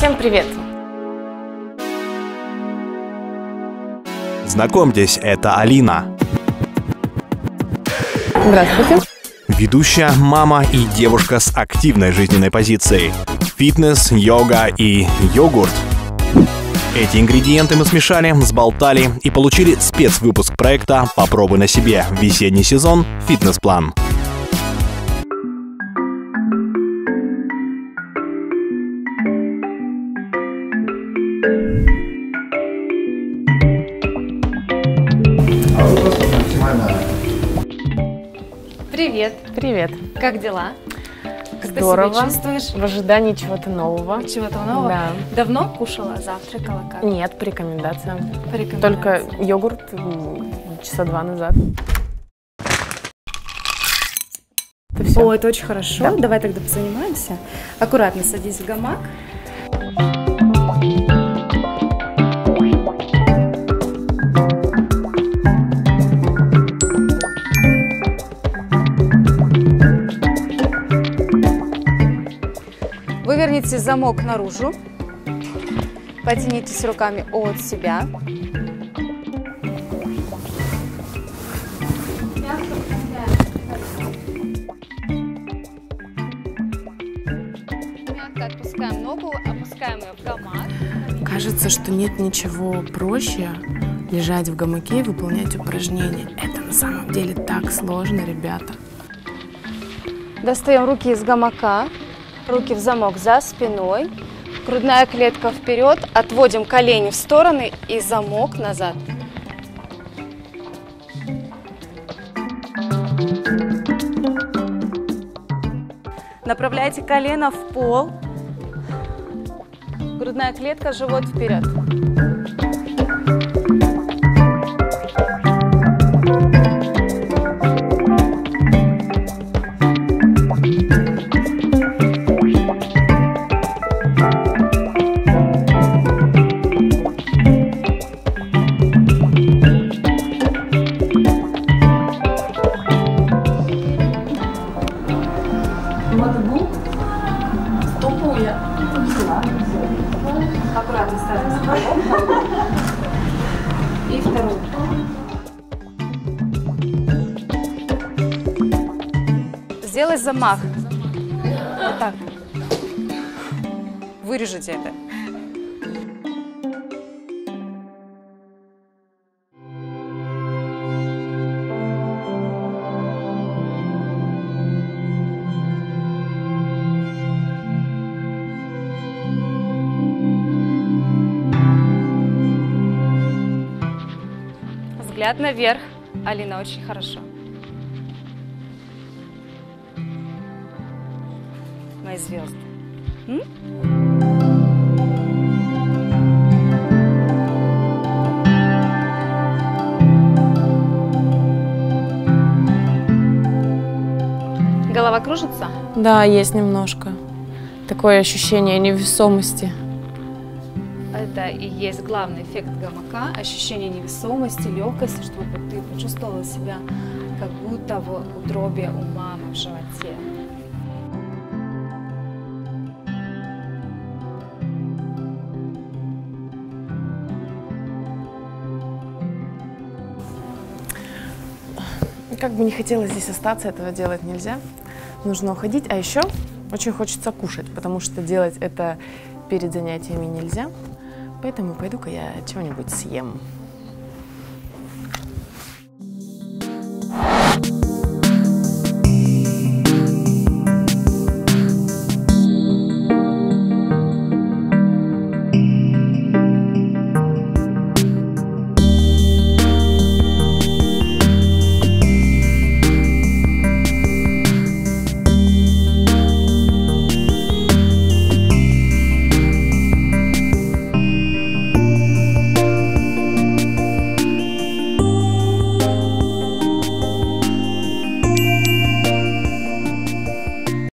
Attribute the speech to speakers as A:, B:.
A: Всем привет!
B: Знакомьтесь, это Алина.
A: Здравствуйте.
B: Ведущая, мама и девушка с активной жизненной позицией. Фитнес, йога и йогурт. Эти ингредиенты мы смешали, сболтали и получили спецвыпуск проекта «Попробуй на себе. Весенний сезон. Фитнес-план».
C: Привет!
A: Привет.
C: Как дела? Как
A: Здорово.
C: ты себя чувствуешь?
A: В ожидании чего-то нового.
C: Чего-то нового?
A: Да.
C: Давно кушала, завтракала как?
A: Нет, по рекомендациям.
C: По рекомендациям.
A: Только йогурт часа два назад. Это все.
C: О, это очень хорошо. Давай тогда позанимаемся. Аккуратно садись в гамак. Выверните замок наружу. Потянитесь руками от себя. Отпускаем ногу, опускаем ее в гамак.
A: Кажется, что нет ничего проще лежать в гамаке и выполнять упражнения. Это на самом деле так сложно, ребята.
C: Достаем руки из гамака, руки в замок за спиной, грудная клетка вперед, отводим колени в стороны и замок назад. Направляйте колено в пол, грудная клетка, живот вперед. Сделай замах. Вот так. Вырежите это. Взгляд наверх. Алина, очень хорошо. Мои звезды. М? Голова кружится?
A: Да, есть немножко. Такое ощущение невесомости.
C: Это и есть главный эффект гамака, ощущение невесомости, легкости, чтобы ты почувствовала себя как будто в утробе у мамы в животе.
A: Как бы не хотелось здесь остаться, этого делать нельзя. Нужно уходить. А еще очень хочется кушать, потому что делать это перед занятиями нельзя. Поэтому пойду-ка я чего-нибудь съем.